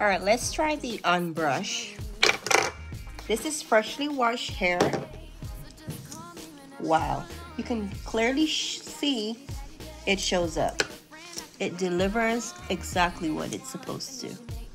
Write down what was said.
All right, let's try the unbrush. This is freshly washed hair. Wow, you can clearly see it shows up. It delivers exactly what it's supposed to.